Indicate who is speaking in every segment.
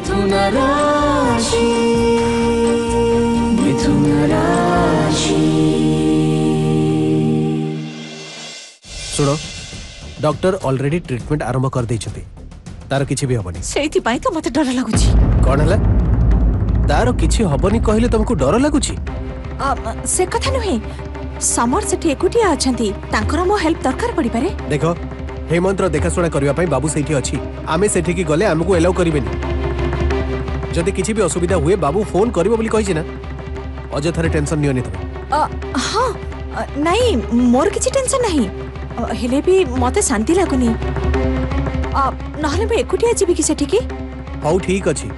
Speaker 1: মিথুন রাশি মিথুন রাশি
Speaker 2: ଶୁଣ ଡକ୍ଟର ଅଲରେଡି ଟ୍ରିଟମେଣ୍ଟ ଆରମ୍ଭ କରିଦେଇଛନ୍ତି ତାର କିଛି ବି ହବନି
Speaker 3: ସେଇଥିପାଇଁ ତ ମତେ ଡର ଲାଗୁଛି
Speaker 2: କ'ଣ ହେଲା ତାର କିଛି ହବନି କହିଲେ ତମକୁ ଡର ଲାଗୁଛି
Speaker 3: ସେ କଥା ନୁହେଁ ସମର ସେଠି ଏକୁଟିଆ ଅଛନ୍ତି ତାଙ୍କର ମୋ ହେଲ୍ପ ଦରକାର ପଡ଼ିପାରେ
Speaker 2: ଦେଖ ହେମନ୍ତର ଦେଖାଶୁଣା କରିବା ପାଇଁ ବାବୁ ସେଇଠି ଅଛି ଆମେ ସେଠିକି ଗଲେ ଆମକୁ ଏଲାଉ କରିବେନି যদি কিছু বি অসুবিধা হুয়ে বাবু ফোন করিব
Speaker 3: বলি কইছি না অযথারে টেনশন নিওনি তুমি হ্যাঁ নাই মোর কিছু টেনশন নাই হেলে বি মতে শান্তি লাগুনি নহলে মু একুটিয়া
Speaker 2: যাবি কি সেটিকি হউ ঠিক আছে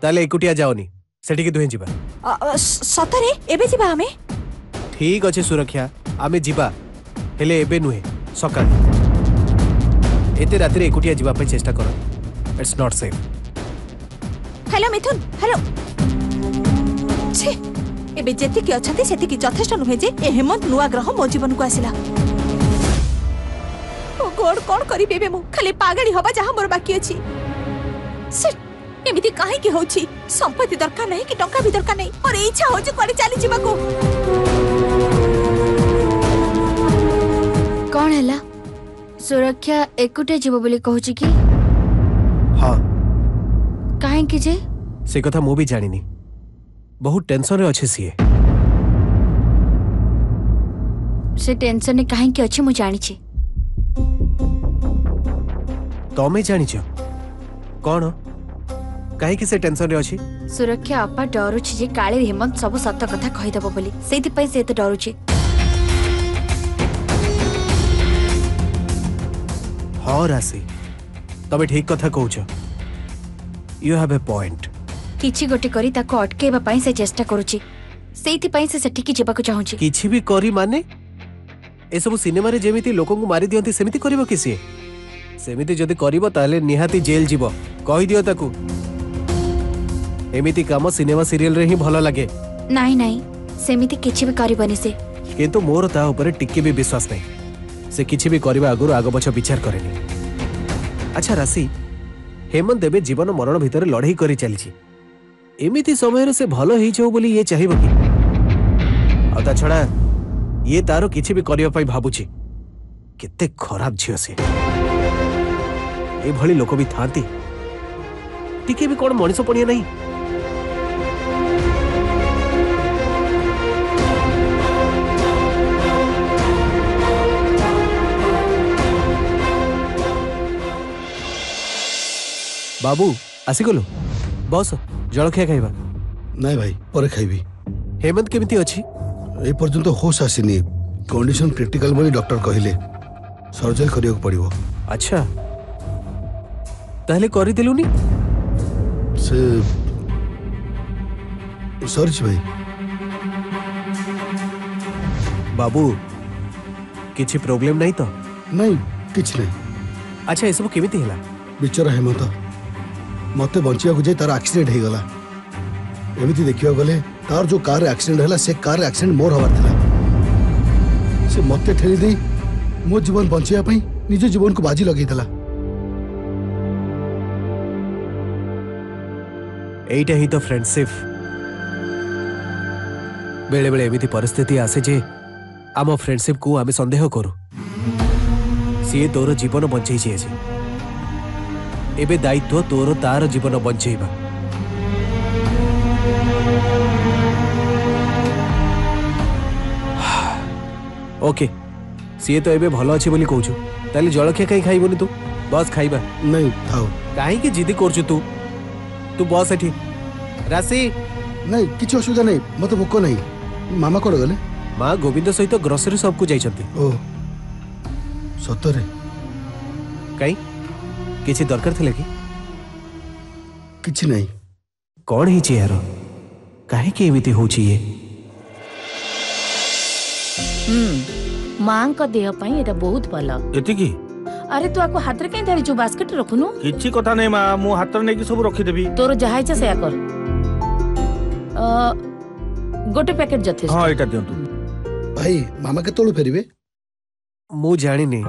Speaker 2: তাহলে একুটিয়া যাওনি
Speaker 3: সেটিকি দুহে যা সতরে এবে যা আমি
Speaker 2: ঠিক আছে সুরক্ষা আমি যা ହେଲେ ଏବେ ନୁହେଁ ସକାଳେ ଏତେ ରାତିରେ ଏକୁଟିଆ ଯିବା ପାଇଁ ଚେଷ୍ଟା କର it's not safe
Speaker 3: hello Mithun hello এবে যেতিকি অছন্তি সেতিকি যথেষ্ট নুহে যে এ হেমন্ত নূয়া গ্রহ মো জীবনকু আসিলা ও গড কোন করিবি এবে মু খালি পাগাড়ি হবা যাহা মোর বাকি অছি সেট এমিতি কাহিকি হচ্ছে সম্পত্তি দরকার নাই কি টাকা বি দরকার নাই ওর ইচ্ছা হচ্ছে কুয়াড়ে চালি যাবাকু
Speaker 4: কণ হেলা ସୁରକ୍ଷା ଏକୁଟିଆ ଯିବ ବୋଲି କହୁଛି କି
Speaker 2: ହଁ
Speaker 4: କାହିଁକି ଯେ
Speaker 2: ସେ କଥା ମୁଁ ବି ଜାଣିନି ବହୁତ ଟେନସନରେ ଅଛି ସିଏ
Speaker 4: ସେ ଟେନସନରେ କାହିଁକି ଅଛି ମୁଁ ଜାଣିଛି
Speaker 2: ତମେ ଜାଣିଛ କ'ଣ କାହିଁକି ସେ ଟେନସନରେ ଅଛି
Speaker 4: ସୁରକ୍ଷା ଅପା ଡରୁଛି ଯେ କାଳେ ହେମନ୍ତ ସବୁ ସତ କଥା କହିଦେବ ବୋଲି ସେଇଥିପାଇଁ ସେ ଏତେ ଡରୁଛି
Speaker 2: ହଁ ରାଶି ତମେ ଠିକ୍ କଥା କହୁଛ ୟୁ ହାଭ୍ ଏ ପଏଣ୍ଟ
Speaker 4: କିଛି ଗୋଟେ କରି ତାକୁ ଅଟକେଇବା ପାଇଁ ସେ ଚେଷ୍ଟା କରୁଛି ସେଇଥିପାଇଁ ସେ ସେଠିକି ଯିବାକୁ ଚାହୁଁଛି
Speaker 2: କିଛି ବି କରି ମାନେ ଏସବୁ ସିନେମାରେ ଯେମିତି ଲୋକଙ୍କୁ ମାରି ଦିଅନ୍ତି ସେମିତି କରିବ କି ସିଏ ସେମିତି ଯଦି କରିବ ତାହେଲେ ନିହାତି ଜେଲ୍ ଯିବ କହିଦିଅ ତାକୁ ଏମିତି କାମ ସିନେମା ସିରିଏଲରେ ହିଁ ଭଲ ଲାଗେ
Speaker 4: ନାଇଁ ନାଇଁ ସେମିତି କିଛି ବି କରିବନି ସେ
Speaker 2: କିନ୍ତୁ ମୋର ତା ଉପରେ ଟିକେ ବି ବିଶ୍ୱାସ ନାହିଁ ସେ କିଛି ବି କରିବା ଆଗରୁ ଆଗ ପଛ ବିଚାର କରେନି ଆଚ୍ଛା ରାଶି ହେମନ୍ତ ଏବେ ଜୀବନ ମରଣ ଭିତରେ ଲଢ଼େଇ କରି ଚାଲିଛି ଏମିତି ସମୟରେ ସେ ଭଲ ହେଇଯାଉ ବୋଲି ଇଏ ଚାହିଁବ କି ଆଉ ତା ଛଡ଼ା ଇଏ ତାର କିଛି ବି କରିବା ପାଇଁ ଭାବୁଛି କେତେ ଖରାପ ଝିଅ ସେ ଏଭଳି ଲୋକ ବି ଥାଆନ୍ତି ଟିକେ ବି କ'ଣ ମଣିଷ ପଡ଼ିଆ ନାହିଁ बाबू आसगल बस जलखिया खाइब
Speaker 5: ना भाई पर खाइबी
Speaker 2: हेमंत केमी अच्छी
Speaker 5: एपर्तंत तो होश आसनी कंडीशन क्रिटिकल बोली डॉक्टर कहले सर्जरी करने को
Speaker 2: अच्छा ताहले करी
Speaker 5: दिलुनी? से सर्च
Speaker 2: भाई बाबू किसी प्रॉब्लम नहीं
Speaker 5: तो नहीं किछ
Speaker 2: नहीं अच्छा ये सब
Speaker 5: केमी बिचरा हेमंत मत बचा जाए तार आक्सीडेट होगा एमती देखा गले तार जो कार आक्सीडेट है से कार आक्सीडेट मोर हबार से मत ठेली मो जीवन बचापी निज जीवन को बाजी लगे यही
Speaker 2: ही तो फ्रेंडसीप बेले बेले एमती पार्थि आसे जे आम फ्रेंडसीप को आम सन्देह करू सी तोर जीवन बचे ଏବେ ଦାୟିତ୍ୱ ତୋର ତାର ଜୀବନ ବଞ୍ଚେଇବା ଓକେ ସିଏ ତ ଏବେ ଭଲ ଅଛି ବୋଲି କହୁଛୁ ତାହେଲେ ଜଳଖିଆ କାହିଁ ଖାଇବୁନି ତୁ ବସ୍ ଖାଇବା
Speaker 5: ନାଇଁ ଥାଉ
Speaker 2: କାହିଁକି ଜିଦି କରୁଛୁ ତୁ ତୁ ବସ୍ ଏଠି ରାଶି
Speaker 5: ନାଇଁ କିଛି ଅସୁବିଧା ନାହିଁ ମତେ ଭୋକ ନାହିଁ ମାମା କୁଆଡ଼େ ଗଲେ
Speaker 2: ମା ଗୋବିନ୍ଦ ସହିତ ଗ୍ରୋସରୀ ସପ୍କୁ ଯାଇଛନ୍ତି
Speaker 5: ଓ ସତରେ
Speaker 2: କାହିଁ କିଛି ଦରକାର ଥିଲା କି
Speaker 5: କିଛି ନାହିଁ
Speaker 2: କ'ଣ ହେଇଛି ଏହାର କାହିଁକି ଏମିତି ହେଉଛି ଇଏ
Speaker 6: ମାଙ୍କ ଦେହ ପାଇଁ ଏଇଟା ବହୁତ ଭଲ
Speaker 7: ଏତିକି
Speaker 6: ଆରେ ତୁ ଆକୁ ହାତରେ କାହିଁ ଧରିଛୁ ବାସ୍କେଟ ରଖୁନୁ
Speaker 7: କିଛି କଥା ନାହିଁ ମା ମୁଁ ହାତରେ ନେଇକି ସବୁ ରଖିଦେବି
Speaker 6: ତୋର ଯାହା ଇଚ୍ଛା ସେୟା କର ଗୋଟେ ପ୍ୟାକେଟ ଯଥେଷ୍ଟ
Speaker 7: ହଁ ଏଇଟା ଦିଅନ୍ତୁ
Speaker 5: ଭାଇ ମାମା କେତେବେଳେ ଫେରିବେ
Speaker 2: ମୁଁ ଜାଣିନି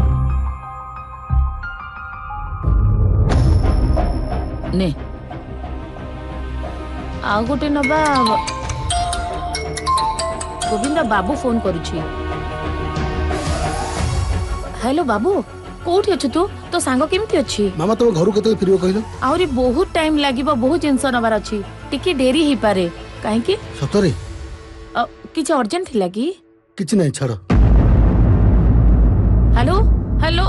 Speaker 6: ନେ ଆଉ ଗୋଟେ ନବା ଗୋବିନ୍ଦ ବାବୁ ଫୋନ କରୁଛି ହ୍ୟାଲୋ ବାବୁ କୋଉଠି ଅଛୁ ତୁ ତୋ ସାଙ୍ଗ କେମିତି ଅଛି
Speaker 5: ମାମା ତମ ଘରୁ କେତେବେଳେ ଫେରିବ କହିଲ
Speaker 6: ଆହୁରି ବହୁତ ଟାଇମ ଲାଗିବ ବହୁତ ଜିନିଷ ନବାର ଅଛି ଟିକେ ଡେରି ହେଇପାରେ କାହିଁକି
Speaker 5: ସତରେ
Speaker 6: କିଛି ଅର୍ଜେଣ୍ଟ ଥିଲା କି
Speaker 5: କିଛି ନାହିଁ ଛାଡ଼
Speaker 6: ହ୍ୟାଲୋ ହ୍ୟାଲୋ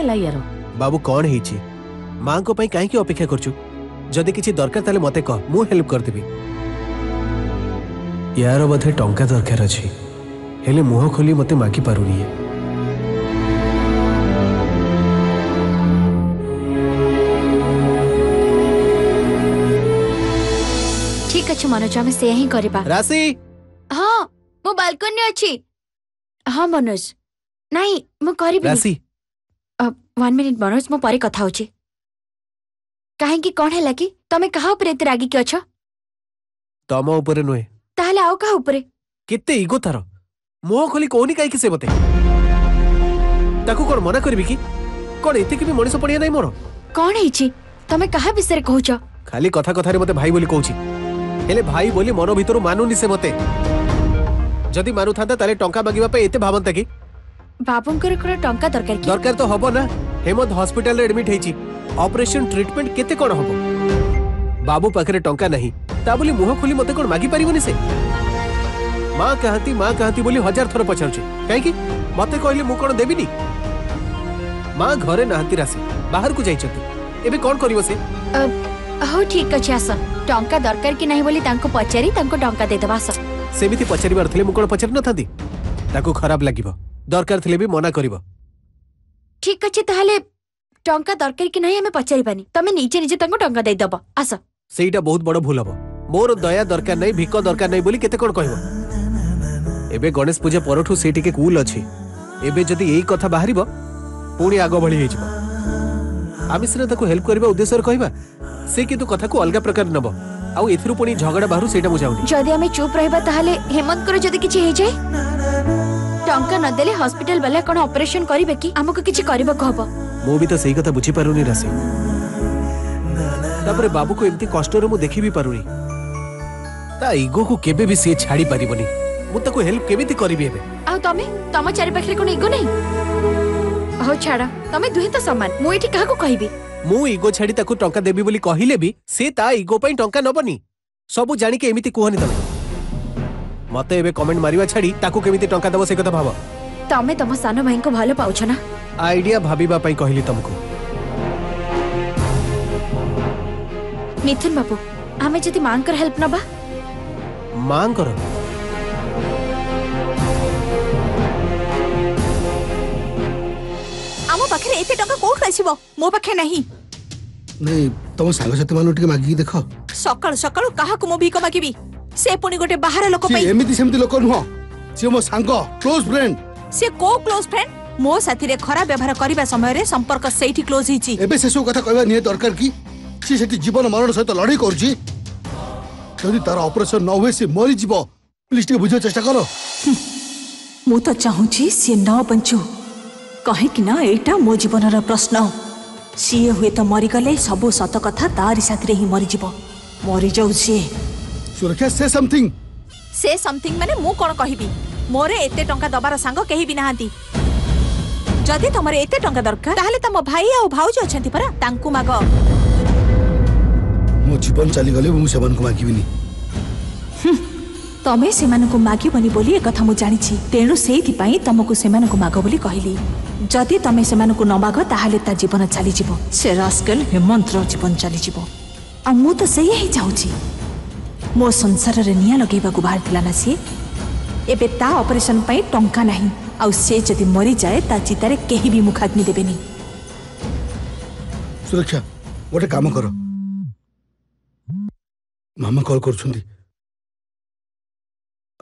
Speaker 6: ହେଲା ୟାର
Speaker 2: ବାବୁ କ'ଣ ହେଇଛି ମାଙ୍କ ପାଇଁ କାହିଁକି ଅପେକ୍ଷା କରୁଛୁ ଯଦି କିଛି ଦରକାର ତାହେଲେ ମୋତେ କହ ମୁଁ ହେଲ୍ପ କରିଦେବି ୟାର ବୋଧେ ଟଙ୍କା ଦରକାର ଅଛି ହେଲେ ମୁହଁ ଖୋଲି ମୋତେ ମାଗି ପାରୁନି
Speaker 4: ଠିକ ଅଛି ମନୋଜ ଆମେ ସେୟା ହିଁ କରିବା
Speaker 2: ରାଶି
Speaker 4: ହଁ ମୁଁ ବାଲକୋନି ଅଛି ହଁ ମନୋଜ ନାଇଁ ମୁଁ କରିବି
Speaker 2: ରାଶି
Speaker 4: ୱାନ୍ ମିନିଟ୍ ମନୋଜ ମୁଁ ପରେ କଥା ହେଉଛି କାହିଁକି କ'ଣ ହେଲା କି ତମେ କାହା ଉପରେ ଏତେ ରାଗିକି ଅଛ
Speaker 2: ତମ ଉପରେ ନୁହେଁ
Speaker 4: ତାହେଲେ ଆଉ କାହା ଉପରେ
Speaker 2: କେତେ ଇଗୋ ତାର ମୁହଁ ଖୋଲି କହୁନି କାହିଁକି ସେ ମୋତେ ତାକୁ କ'ଣ ମନା କରିବି କି କ'ଣ ଏତିକି ବି ମଣିଷ ପଡ଼ିଆ ନାହିଁ ମୋର
Speaker 4: କ'ଣ ହେଇଛି ତମେ କାହା ବିଷୟରେ କହୁଛ
Speaker 2: ଖାଲି କଥା କଥାରେ ମୋତେ ଭାଇ ବୋଲି କହୁଛି ହେଲେ ଭାଇ ବୋଲି ମନ ଭିତରୁ ମାନୁନି ସେ ମୋତେ ଯଦି ମାନୁଥାନ୍ତା ତାହେଲେ ଟଙ୍କା ମାଗିବା ପାଇଁ ଏତେ ଭାବନ୍ତା କି
Speaker 4: ବାବୁଙ୍କର କ'ଣ ଟଙ୍କା ଦରକାର କି
Speaker 2: ଦରକାର ତ ହବ ନା ହେମନ୍ତ ହସ୍ପିଟାଲରେ ଏଡମିଟ୍ ହେଇଛି ଅପରେସନ ଟ୍ରିଟମେଣ୍ଟ କେତେ କ'ଣ ହବ ବାବୁ ପାଖରେ ଟଙ୍କା ନାହିଁ ତା ବୋଲି ମୁହଁ ଖୋଲି ମୋତେ କ'ଣ ମାଗିପାରିବନି ସେ ମା କାହାନ୍ତି ମା କାହାନ୍ତି ବୋଲି ହଜାର ଥର ପଚାରୁଛି କାହିଁକି ମୋତେ କହିଲେ ମୁଁ କ'ଣ ଦେବିନି ମା ଘରେ ନାହାନ୍ତି ରାଶି ବାହାରକୁ ଯାଇଛନ୍ତି ଏବେ କ'ଣ କରିବ ସେ
Speaker 4: ହଉ ଠିକ୍ ଅଛି ଆସ ଟଙ୍କା ଦରକାର କି ନାହିଁ ବୋଲି ତାଙ୍କୁ ପଚାରି ତାଙ୍କୁ ଟଙ୍କା ଦେଇଦେବା ଆସ
Speaker 2: ସେମିତି ପଚାରିବାର ଥିଲେ ମୁଁ କ'ଣ ପଚାରି ନଥାନ୍ତି ତାକୁ ଖରାପ ଲାଗିବ ଦରକାର ଥିଲେ ବି ମନା କରିବ
Speaker 4: ঠিক ଅଛି ତାହେଲେ ଟଙ୍କା ଦରକାର କି ନାହିଁ ଆମେ ପଚାରିବାନି ତମେ ନିଜେ ନିଜେ ତାଙ୍କୁ ଟଙ୍କା ଦେଇଦବ ଆସ
Speaker 2: ସେଇଟା ବହୁତ ବଡ଼ ଭୁଲ ହବ ମୋର ଦୟା ଦରକାର ନାହିଁ ଭିକ ଦରକାର ନାହିଁ ବୋଲି କେତେ କ'ଣ କହିବ ଏବେ ଗଣେଶ ପୂଜା ପରଠୁ ସେ ଟିକେ କୁଲ୍ ଅଛି ଏବେ ଯଦି ଏଇ କଥା ବାହାରିବ ପୁଣି ଆଗ ଭଳି ହେଇଯିବ ଆମେ ସିନା ତାକୁ ହେଲ୍ପ କରିବା ଉଦ୍ଦେଶ୍ୟରେ କହିବା ସେ କିନ୍ତୁ କଥାକୁ ଅଲଗା ପ୍ରକାର ନେବ ଆଉ ଏଥିରୁ ପୁଣି ଝଗଡ଼ା ବାହାରୁ ସେଇଟା ମୁଁ ଚାହୁଁନି
Speaker 4: ଯଦି ଆମେ ଚୁପ୍ ରହିବା ତାହେଲେ ହେମନ୍ତଙ୍କର ଯଦି କିଛି ହେଇଯାଏ ଟଙ୍କା ନ ଦେଲେ ହସ୍ପିଟାଲ ବାଲା କଣ ଅପରେସନ କରିବେ କି ଆମକୁ କିଛି କରିବାକୁ ହବ
Speaker 2: ମୁଁ ବି ତ ସେଇ କଥା ବୁଝିପାରୁନି ରାଶି ତାପରେ ବାବୁକୁ ଏମିତି କଷ୍ଟରେ ମୁଁ ଦେଖି ବି ପାରୁନି ତା ଇଗୋକୁ କେବେ ବି ସିଏ ଛାଡ଼ି ପାରିବନି ମୁଁ ତାକୁ ହେଲ୍ପ କେମିତି କରିବି ଏବେ
Speaker 4: ଆଉ ତମେ ତମ ଚାରି ପାଖରେ କଣ ଇଗୋ ନାହିଁ ହଉ ଛାଡ଼ ତମେ ଦୁହେଁ ତ ସମାନ ମୁଁ ଏଠି କାହାକୁ କହିବି
Speaker 2: ମୁଁ ଇଗୋ ଛାଡ଼ି ତାକୁ ଟଙ୍କା ଦେବି ବୋଲି କହିଲେ ବି ସେ ତା ଇଗୋ ପାଇଁ ଟଙ୍କା ନେବନି ସବୁ ଜାଣିକି ଏମିତି କୁହନି ତମେ মতো এবে কমেন্ট মারিবা ছাড়ি তাকু কেমিতি টঙ্কা দেব সে কথা ভাব
Speaker 4: তুমি তম সান ভাইকে ভালো পাউছ না
Speaker 2: আইডিয়া ভাবিবা পাই কহিলি তোমাকে
Speaker 4: মিথুন বাবু আমি যদি মাঙ্কর হেল্প নবা
Speaker 2: মাঙ্কর
Speaker 3: ଆମ ପାଖରେ ଏତେ ଟଙ୍କା କୋଉଠୁ ଆସିବ ମୋ ପାଖେ ନାହିଁ
Speaker 5: ନାଇଁ ତମ ସାଙ୍ଗସାଥି ମାନଙ୍କୁ ଟିକେ ମାଗିକି ଦେଖ
Speaker 3: ସକାଳୁ ସକାଳୁ କାହାକୁ ମୁଁ ଭିକ মাগিবি ସେ ପୁଣି ଗୋଟେ ବାହାର ଲୋକ ପାଇଁ
Speaker 5: ଏମିତି ସେମିତି ଲୋକ ନୁହଁ ସେ ମୋ ସାଙ୍ଗ କ୍ଲୋଜ ଫ୍ରେଣ୍ଡ
Speaker 3: ସେ କୋଉ କ୍ଲୋଜ ଫ୍ରେଣ୍ଡ ମୋ ସାଥିରେ ଖରାପ ବ୍ୟବହାର କରିବା ସମୟରେ ସମ୍ପର୍କ ସେଇଠି କ୍ଲୋଜ ହେଇଛି
Speaker 5: ଏବେ ସେସବୁ କଥା କହିବା ନିହାତି ଦରକାର କି ସେ ସେଠି ଜୀବନ ମରଣ ସହିତ ଲଢେଇ କରୁଛି ଯଦି ତାର ଅପରେସନ ନ ହୁଏ ସେ ମରିଯିବ ପ୍ଲିଜ ଟିକେ ବୁଝିବା ଚେଷ୍ଟା କର
Speaker 3: ମୁଁ ତ ଚାହୁଁଛି ସିଏ ନ ବଞ୍ଚୁ କାହିଁକି ନା ଏଇଟା ମୋ ଜୀବନର ପ୍ରଶ୍ନ ସିଏ ହୁଏତ ମରିଗଲେ ସବୁ ସତ କଥା ତାରି ସାଥିରେ ହିଁ ମରିଯିବ ମରିଯାଉ ସିଏ
Speaker 5: सुरक्षा से समथिंग
Speaker 3: से समथिंग माने मु कोन कहिबि मोरे एते टंका दबार सांगो केहि बिना हांती जदि तमरे एते टंका दरकार ताहाले त भाई आ भाऊ जे छथि परा तांकु
Speaker 5: मागो मो जीवन चली गले मु
Speaker 3: सेवन को मागी तमे सेमान को मागी बोली एक कथा मु जानि तेनु सेई थी पई तमकु को मागो बोली कहिली जदि तमे सेमान को न मागो ताहाले ता जीवन चली जिवो से रास्कल हेमंत रो जीवन चली जिवो आ मु त सेई ही जाउ ମୋ ସଂସାରରେ ନିଆଁ ଲଗାଇବାକୁ ବାହାରିଥିଲା ନା ସିଏ ଏବେ ତା ଅପରେସନ୍ ପାଇଁ ଟଙ୍କା ନାହିଁ ଆଉ ସେ ଯଦି ମରିଯାଏ ତା ଚିତାରେ କେହି ବି ମୁଖାଗ୍ନି ଦେବେନି
Speaker 5: ସୁରକ୍ଷା ଗୋଟେ କାମ କର ମାମା କଲ୍ କରୁଛନ୍ତି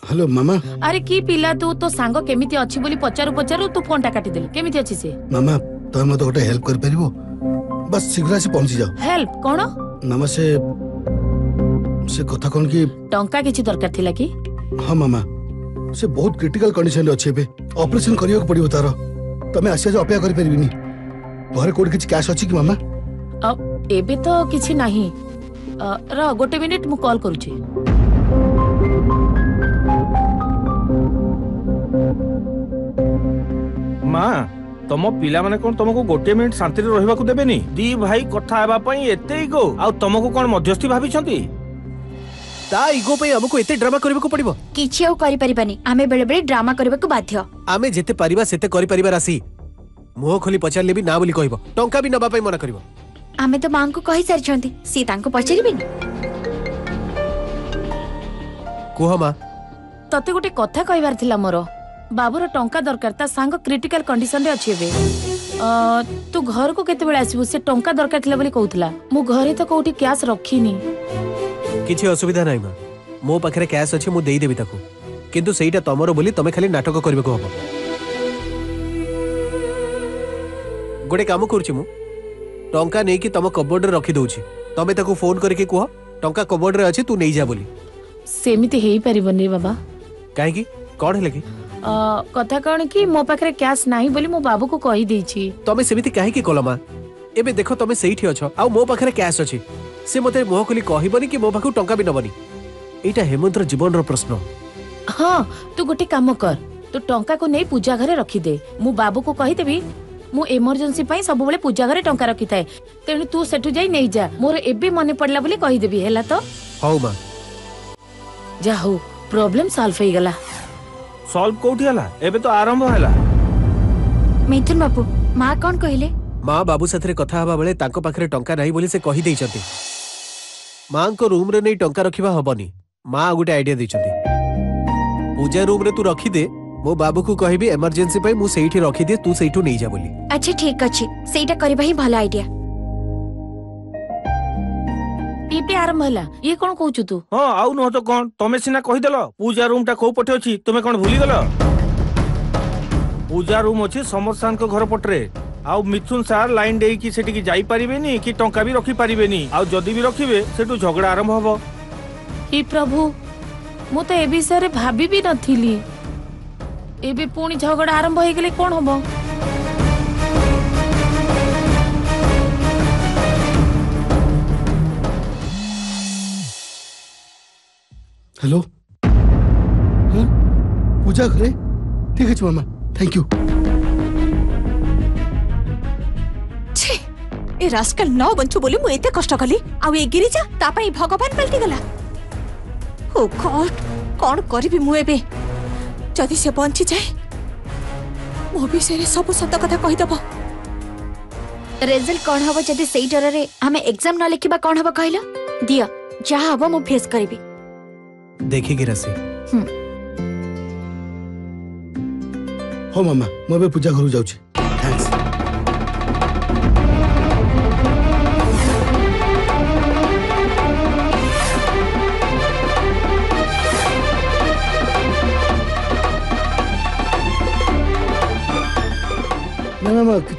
Speaker 5: ହ୍ୟାଲୋ ମାମା
Speaker 6: ଆରେ କି ପିଲା ତୁ ତୋ ସାଙ୍ଗ କେମିତି ଅଛି ବୋଲି ପଚାରୁ ପଚାରୁ ତୁ ଫୋନଟା କାଟିଦେଲୁ କେମିତି ଅଛି ସେ
Speaker 5: ମାମା ତମେ ମୋତେ ଗୋଟେ ହେଲ୍ପ କରିପାରିବ ବାସ୍ ଶୀଘ୍ର ଆସି ପହଞ୍ଚି ଯାଅ
Speaker 6: ହେଲ୍ପ କ'ଣ
Speaker 5: ମାମା ସେ সে কথা কোন কি
Speaker 6: টঙ্কা কিছু দরকার থিলা কি
Speaker 5: হ্যাঁ মামা সে বহুত ক্রিটিকাল কন্ডিশন রে আছে এবে অপারেশন করিও পড়িব তার তুমি আসি আজ অপেক্ষা করি পারিবিনি ঘরে কোড কিছু ক্যাশ আছে
Speaker 6: কি মামা এবে তো কিছু নাহি র গোটে মিনিট মু কল করুছি
Speaker 7: মা ତମ ପିଲାମାନେ କଣ ତମକୁ ଗୋଟିଏ ମିନିଟ୍ ଶାନ୍ତିରେ ରହିବାକୁ ଦେବେନି ଦି ଭାଇ କଥା ହେବା ପାଇଁ ଏତେ ଇଗୋ ଆଉ ତମକୁ କଣ ମଧ୍ୟସ୍ଥି ଭାବିଛନ୍ତି
Speaker 2: ତା ଇଗୋ ପାଇଁ ଆମକୁ ଏତେ ଡ୍ରାମା କରିବାକୁ ପଡିବ
Speaker 4: କିଛି ଆଉ କରିପାରିବାନି ଆମେ ବେଳେବେଳେ ଡ୍ରାମା କରିବାକୁ ବାଧ୍ୟ
Speaker 2: ଆମେ ଯେତେ ପାରିବା ସେତେ କରିପାରିବା ରାଶି ମୁହଁ ଖୋଲି ପଚାରିଲେ ବି ନା ବୋଲି କହିବ ଟଙ୍କା ବି ନେବା ପାଇଁ ମନା କରିବ
Speaker 4: ଆମେ ତ ମାଙ୍କୁ କହିସାରିଛନ୍ତି ସିଏ ତାଙ୍କୁ ପଚାରିବେନି
Speaker 2: କୁହ ମା
Speaker 6: ତତେ ଗୋଟେ କଥା କହିବାର ଥିଲା ମୋର ବାବୁର ଟଙ୍କା ଦରକାର ତା ସାଙ୍ଗ କ୍ରିଟିକାଲ କଣ୍ଡିସନରେ ଅଛି ଏବେ ଅ, ତୁ ଘରକୁ କେତେବେଳେ ଆସିବୁ ସେ ଟଙ୍କା ଦରକାର ଥିଲା ବୋଲି କହୁଥିଲା ମୁଁ ଘରେ ତ କୋଉଠି କ୍ୟାସ୍ ରଖିନି
Speaker 2: କିଛି ଅସୁବିଧା ନାହିଁ ମା ମୋ ପାଖରେ କ୍ୟାସ୍ ଅଛି ମୁଁ ଦେଇଦେବି ତାକୁ କିନ୍ତୁ ସେଇଟା ତମର ବୋଲି ତମେ ଖାଲି ନାଟକ କରିବାକୁ ହବ ଗୋଟେ କାମ କରୁଛି ମୁଁ ଟଙ୍କା ନେଇକି ତମ କବୋର୍ଡରେ ରଖିଦେଉଛି ତମେ ତାକୁ ଫୋନ୍ କରିକି କୁହ ଟଙ୍କା କବୋର୍ଡରେ ଅଛି ତୁ ନେଇଯା ବୋଲି
Speaker 6: ସେମିତି ହେଇପାରିବନି ବାବା
Speaker 2: କାହିଁକି କ'ଣ ହେଲା କି
Speaker 6: ଅ, କଥା କ'ଣ କି ମୋ ପାଖରେ କ୍ୟାସ୍ ନାହିଁ ବୋଲି ମୁଁ ବାବୁକୁ କହିଦେଇଛି
Speaker 2: ତମେ ସେମିତି କାହିଁକି କଲ ମା ଏବେ ଦେଖ ତମେ ସେଇଠି ଅଛ ଆଉ ମୋ ପାଖରେ କ୍ୟାସ୍ ଅଛି ସେ ମୋତେ ମୁହଁ ଖୋଲି କହିବନି କି ମୋ ପାଖକୁ ଟଙ୍କା ବି ନେବନି ଏଇଟା ହେମନ୍ତର ଜୀବନର ପ୍ରଶ୍ନ
Speaker 6: ହଁ ତୁ ଗୋଟେ କାମ କର ତୁ ଟଙ୍କାକୁ ନେଇ ପୂଜା ଘରେ ରଖିଦେ ମୁଁ ବାବୁକୁ କହିଦେବି ମୁଁ ଏମର୍ଜେନ୍ସି ପାଇଁ ସବୁବେଳେ ପୂଜା ଘରେ ଟଙ୍କା ରଖିଥାଏ ତେଣୁ ତୁ ସେଠୁ ଯାଇ ନେଇଯା ମୋର ଏବେ ମନେ ପଡ଼ିଲା ବୋଲି କହିଦେବି ହେଲା ତ
Speaker 2: ହଉ ମା
Speaker 6: ଯା ହଉ ପ୍ରୋବ୍ଲେମ୍ ସଲ୍ଭ ହେଇଗଲା
Speaker 7: ସଲ୍ଭ କୋଉଠି ହେଲା ଏବେ ତ ଆରମ୍ଭ ହେଲା
Speaker 4: ମିଥୁନ ବାବୁ ମା କ'ଣ କହିଲେ
Speaker 2: ମା ବାବୁ ସାଥିରେ କଥା ହେବା ବେଳେ ତାଙ୍କ ପାଖରେ ଟଙ୍କା ନାହିଁ ବୋଲି ସେ କହିଦେଇଛନ୍ତି ମାଆଙ୍କ ରୁମ୍ରେ ନେଇ ଟଙ୍କା ରଖିବା ହବନି ମା ଆଉ ଗୋଟେ ଆଇଡିଆ ଦେଇଛନ୍ତି ପୂଜା ରୁମ୍ରେ ତୁ ରଖିଦେ ମୋ ବାବୁକୁ କହିବି ଏମର୍ଜେନ୍ସି ପାଇଁ ମୁଁ ସେଇଠି ରଖିଦିଏ ତୁ ସେଇଠୁ ନେଇଯା ବୋଲି
Speaker 4: ଆଚ୍ଛା ଠିକ୍ ଅଛି ସେଇଟା କରିବା ହିଁ ଭଲ ଆଇଡିଆ
Speaker 6: ଏବେ ଆରମ୍ଭ ହେଲା ଇଏ କଣ କହୁଛୁ ତୁ
Speaker 7: ହଁ ଆଉ ନୁହଁ ତ କଣ ତମେ ସିନା କହିଦେଲ ପୂଜା ରୁମ୍ଟା କୋଉ ପଟେ ଅଛି ତମେ କଣ ଭୁଲିଗଲ ପୂଜା ରୁମ୍ ଅଛି ସମରସାଙ୍କ ଘର ପଟରେ आउ मिथुन सार लाइन दे की सेठी नहीं कि टोंका भी रखी परिवे नहीं आउ भी रखी झगड़ा
Speaker 6: आरंभ हम ये प्रभु मुते एबी सरे भाभी झगड़ा आरंभ होएगे ले कौन होगा हेलो पूजा
Speaker 5: घरे ठीक है चुमामा थैंक यू ए रास्कल न
Speaker 3: बंचु बोली मु एते कष्ट कली आ ए गिरिजा ता पई भगवान पलटी गला ओ गॉड कोन करबी मु एबे जदि से बंची जाए मो विषय रे सब सत कथा कहि दबो
Speaker 4: ରେଜଲ୍ଟ କ'ଣ ହବ ଯଦି ସେଇ ଡରରେ ଆମେ ଏକ୍ଜାମ ନ ଲେଖିବା କ'ଣ ହବ କହିଲ ଦିଅ ଯାହା ହବ ମୁଁ ଫେସ୍ କରିବି
Speaker 2: ଦେଖିକି ରାଶି
Speaker 5: ହଉ ମାମା ମୁଁ ଏବେ ପୂଜା ଘରକୁ ଯାଉଛି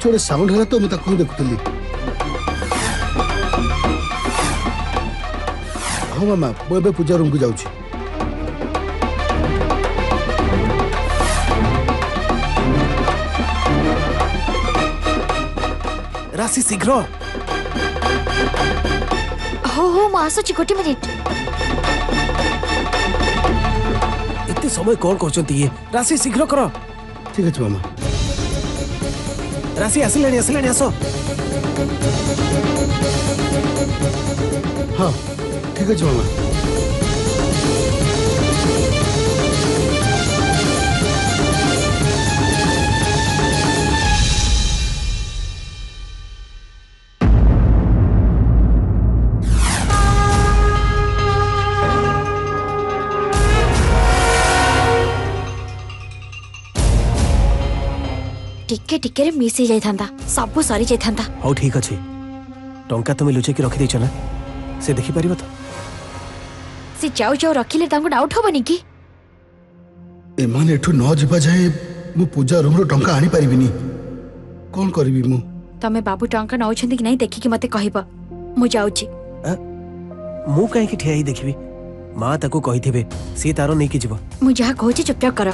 Speaker 5: କିଛି ଗୋଟେ ସାଉଣ୍ଡ ହେଲା ତ ମୁଁ ତାକୁ ଦେଖୁଥିଲି ହଁ ମାମା ମୁଁ ଏବେ ପୂଜା ରୁମ୍କୁ ଯାଉଛି
Speaker 2: ରାଶି ଶୀଘ୍ର
Speaker 4: ହଉ ହଉ ମୁଁ ଆସୁଛି ଗୋଟେ ମିନିଟ୍
Speaker 2: ଏତେ ସମୟ କ'ଣ କରୁଛନ୍ତି ଇଏ ରାଶି ଶୀଘ୍ର କର
Speaker 5: ଠିକ୍ ଅଛି ମାମା
Speaker 2: ರಾಸಿ ಹಸಿಲೆಣೆ ಹಸಿಲೆಣೆ ಹಸು
Speaker 5: ಹಾ ঠিক আছে মামা
Speaker 4: ଟିକେ ଟିକେରେ ମିସ୍ ହେଇଯାଇଥାନ୍ତା ସବୁ ସରିଯାଇଥାନ୍ତା
Speaker 2: ହଉ ଠିକ୍ ଅଛି ଟଙ୍କା ତୁମେ ଲୁଚେଇକି ରଖିଦେଇଛ ନା ସେ ଦେଖିପାରିବ ତ
Speaker 4: ସେ ଯାଉ ଯାଉ ରଖିଲେ ତାଙ୍କୁ ଡାଉଟ୍ ହବନି କି
Speaker 5: ଏମାନେ ଏଠୁ ନ ଯିବା ଯାଏ ମୁଁ ପୂଜା ରୁମ୍ରୁ ଟଙ୍କା ଆଣିପାରିବିନି କ'ଣ କରିବି ମୁଁ
Speaker 4: ତମେ ବାବୁ ଟଙ୍କା ନେଉଛନ୍ତି କି ନାହିଁ ଦେଖିକି ମତେ କହିବ ମୁଁ ଯାଉଛି
Speaker 2: ମୁଁ କାହିଁକି ଠିଆ ହେଇ ଦେଖିବି ମା ତାକୁ କହିଥିବେ ସିଏ ତାର ନେଇକି ଯିବ
Speaker 4: ମୁଁ ଯାହା କହୁଛି ଚୁପଚାପ କର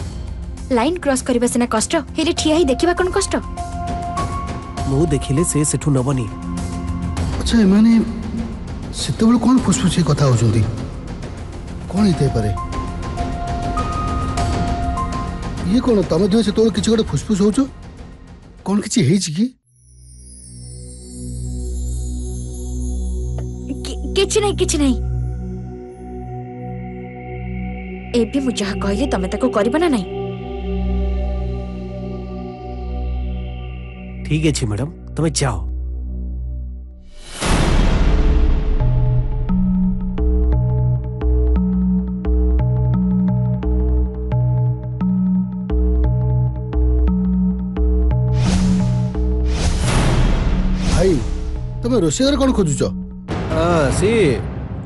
Speaker 4: लाइन
Speaker 2: क्रॉस करबे सेना कष्ट हेले
Speaker 5: ठिया ही देखिबा कोन कष्ट मो देखिले से सेठु नबनी अच्छा माने सितबल कोन पुछपुछी कथा होजुंदी कोन इते परे ये कोन
Speaker 4: तमे जो सितबल किछ गडे फुसफुस होचो कोन किछ हेइ छि किछ नै किछ
Speaker 2: नै एबे मु जहा तमे
Speaker 5: तको करबा नै ठीक है छी
Speaker 2: मैडम तुम्हें जाओ भाई तुम्हें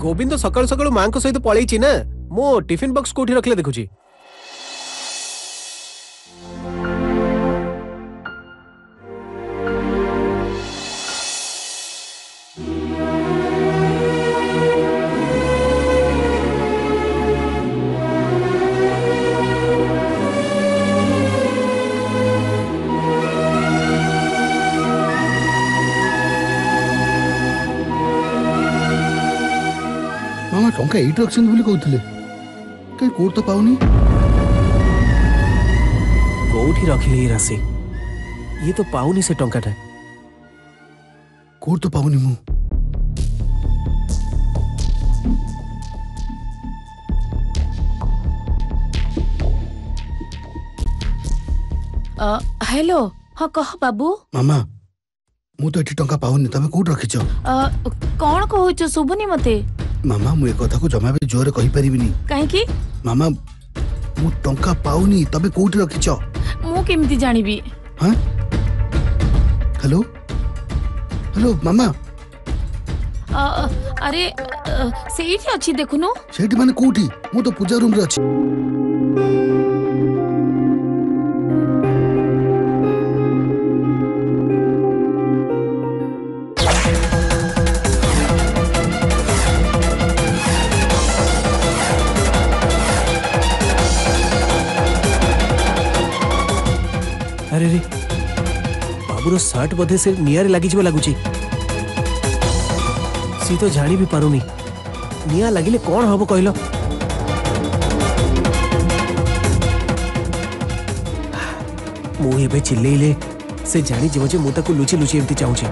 Speaker 2: गोविंद सकाल सकाल माँ सहित पलि मो टीफिन बक्स कौटी
Speaker 5: रखिले देखुची ଏଇଠି ରଖିଛନ୍ତି ବୋଲି କହୁଥିଲେ କାହିଁ କୋଉଠି ତ ପାଉନି
Speaker 2: କୋଉଠି ରଖିଲେ ଏଇ ରାଶି ଇଏ ତ ପାଉନି ସେ ଟଙ୍କାଟା
Speaker 5: କୋଉଠି ତ ପାଉନି ମୁଁ
Speaker 6: ହ୍ୟାଲୋ ହଁ କହ ବାବୁ
Speaker 5: ମାମା ମୁଁ ତ ଏଠି ଟଙ୍କା ପାଉନି ତମେ କୋଉଠି ରଖିଛ
Speaker 6: କଣ କହୁଛ ଶୁଭୁନି ମତେ
Speaker 5: ମାମା ମୁଁ ଏ କଥାକୁ ଜମା ବି ଜୋରରେ କହିପାରିବିନି
Speaker 6: କାହିଁକି
Speaker 5: ମାମା ମୁଁ ଟଙ୍କା ପାଉନି ତମେ କୋଉଠି ରଖିଛ
Speaker 6: ମୁଁ କେମିତି ଜାଣିବି
Speaker 5: ହ୍ୟାଲୋ ହ୍ୟାଲୋ ମାମା
Speaker 6: ଆରେ ସେଇଠି ଅଛି ଦେଖୁନୁ
Speaker 5: ସେଇଠି ମାନେ କୋଉଠି ମୁଁ ତ ପୂଜା ରୁମ୍ରେ ଅଛି
Speaker 2: सर्ट बोधे से निआरे लागिଯିବ ଲାଗୁଛି सी तो जाणी भी पारुनी निआ लागिले कोन हबो कहलो ମୁଁ ଏବେ ଚିଲେଇଲେ ସେ ଜାଣିଯିବ ଯେ ମୁଁ ତାକୁ ଲୁଚି ଲୁଚି ଏମିତି ଚାହୁଁଛି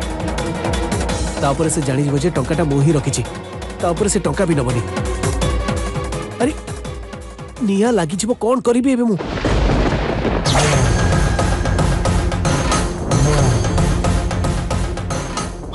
Speaker 2: ତାପରେ ସେ ଜାଣିଯିବ ଯେ ଟଙ୍କାଟା ମୁଁ ହିଁ ରଖିଛି ତାପରେ ସେ ଟଙ୍କା ବି ନେବନି ଆରେ ନିଆଁ ଲାଗିଯିବ କ'ଣ କରିବି ଏବେ ମୁଁ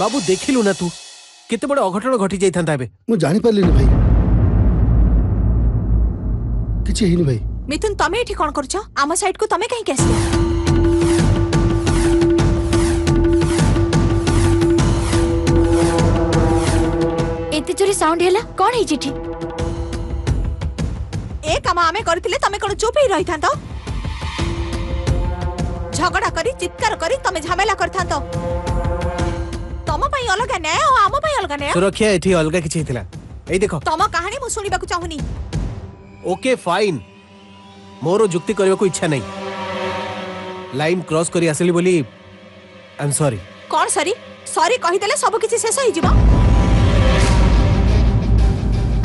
Speaker 2: ବାବୁ ଦେଖିଲୁ ନା ତୁ କେତେ ବଡ଼ ଅଘଟଣ ଘଟି ଯାଇଥାନ୍ତା ଏବେ
Speaker 5: ମୁଁ ଜାଣିପାରିଲିନି ଭାଇ କିଛି ହେଇନି ଭାଇ
Speaker 3: ମିଥୁନ ତମେ ଏଠି କ'ଣ କରୁଛ ଆମ ସାଇଡ୍କୁ ତମେ କାହିଁକି ଆସିଲ
Speaker 4: ଏତେ ଜୋରେ ସାଉଣ୍ଡ ହେଲା କ'ଣ ହେଇଛି ଏଠି
Speaker 3: ଏ କାମ ଆମେ କରିଥିଲେ ତମେ କ'ଣ ଚୁପ୍ ହେଇ ରହିଥାନ୍ତ ଝଗଡ଼ା କରି ଚିତ୍କାର କରି ତମେ ଝାମେଲା କରିଥାନ୍ତ ତମ ପାଇଁ ଅଲଗା ନ୍ୟାୟ ଆଉ ଆମ ପାଇଁ ଅଲଗା ନ୍ୟାୟ
Speaker 2: ସୁରକ୍ଷା ଏଠି ଅଲଗା କିଛି ହେଇଥିଲା ଏଇ ଦେଖ
Speaker 3: ତମ କାହାଣୀ ମୁଁ ଶୁଣିବାକୁ ଚାହୁଁନି
Speaker 2: ଓକେ ଫାଇନ୍ ମୋର ଯୁକ୍ତି କରିବାକୁ ଇଚ୍ଛା ନାହିଁ ଲାଇନ୍ କ୍ରସ୍ କରି ଆସିଲି ବୋଲି ଆଇ ଏମ୍ ସରି
Speaker 3: କ'ଣ ସରି ସରି କହିଦେଲେ ସବୁ କିଛି ଶେଷ ହେଇଯିବ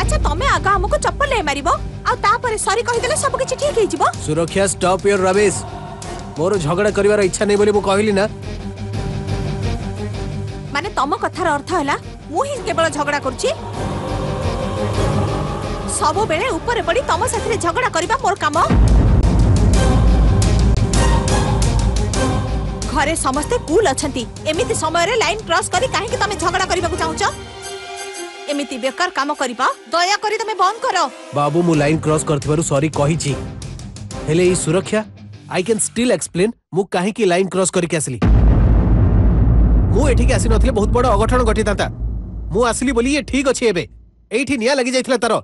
Speaker 3: ଆଚ୍ଛା ତମେ ଆଗ ଆମକୁ ଚପଲରେ ମାରିବ ଆଉ ତାପରେ ସରି କହିଦେଲେ ସବୁ କିଛି ଠିକ୍ ହେଇଯିବ
Speaker 2: ସୁରକ୍ଷା ଷ୍ଟପ୍ ୟୋର୍ ରବିଶ ମୋର ଝଗଡ଼ା କରିବାର ଇଚ୍ଛା ନାହିଁ ବୋଲି ମୁଁ କହିଲି ନା
Speaker 3: মানে তম কথার অর্থ হলা মু হি কেবল ঝগড়া করছি সবুবেলে উপরে পড়ি তম সাথে ঝগড়া করিবা মোর কাম ঘরে সমস্তে কুল অছন্তি এমিতি সময়রে লাইন ক্রস করি কাহিকি তুমি ঝগড়া করিবাকু চাহুছো এমিতি বেকার কাম করিবা দয়া করি তুমি বন্ধ
Speaker 2: করো বাবু মু লাইন ক্রস করতিবারু সরি কহিছি হেলে এই সুরক্ষা আই ক্যান স্টিল এক্সপ্লেন মু কাহিকি লাইন ক্রস করিকি আসলি ମୁଁ ଏଠିକି ଆସିନଥିଲେ ବହୁତ ବଡ଼ ଅଘଟଣ ଘଟିଥାନ୍ତା ମୁଁ ଆସିଲି ବୋଲି ଇଏ ଠିକ୍ ଅଛି ଏବେ ଏଇଠି ନିଆଁ ଲାଗିଯାଇଥିଲା ତାର